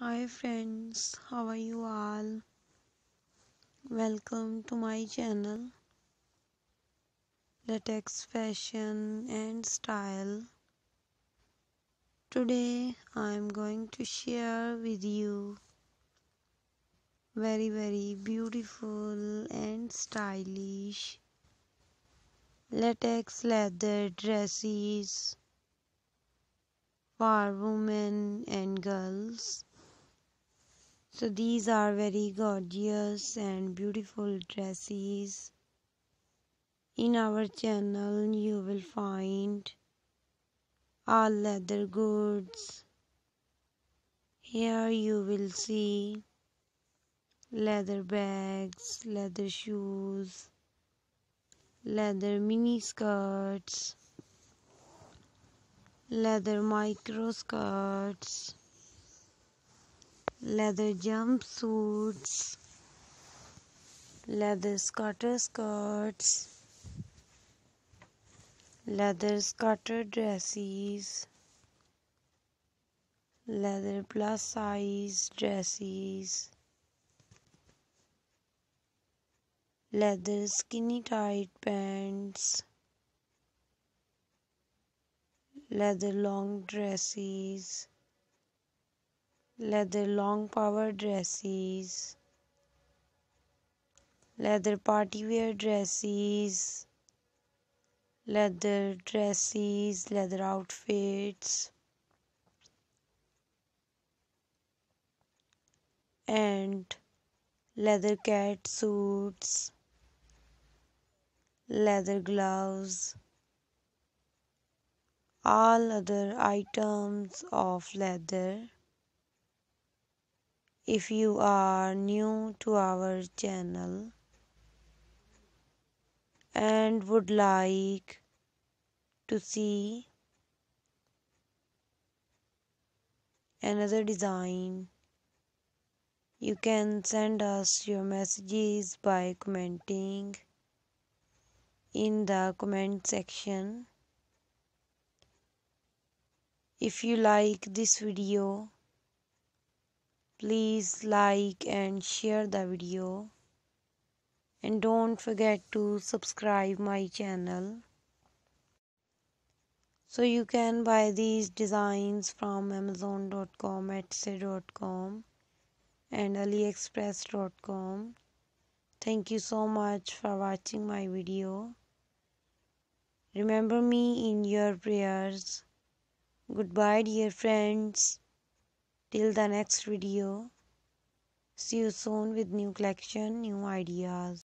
Hi friends, how are you all? Welcome to my channel Latex Fashion and Style. Today I am going to share with you very very beautiful and stylish latex leather dresses for women and girls. So these are very gorgeous and beautiful dresses. In our channel you will find all leather goods. Here you will see leather bags, leather shoes, leather mini skirts, leather micro skirts, leather jumpsuits, leather skater skirts, leather skater dresses, leather plus size dresses, leather skinny tight pants leather long dresses, leather long power dresses, leather party wear dresses, leather dresses, leather outfits, and leather cat suits, leather gloves. All other items of leather. If you are new to our channel and would like to see another design, you can send us your messages by commenting in the comment section. If you like this video, please like and share the video and don't forget to subscribe my channel. So you can buy these designs from amazon.com, etsy.com and aliexpress.com. Thank you so much for watching my video. Remember me in your prayers. Goodbye, dear friends. Till the next video. See you soon with new collection, new ideas.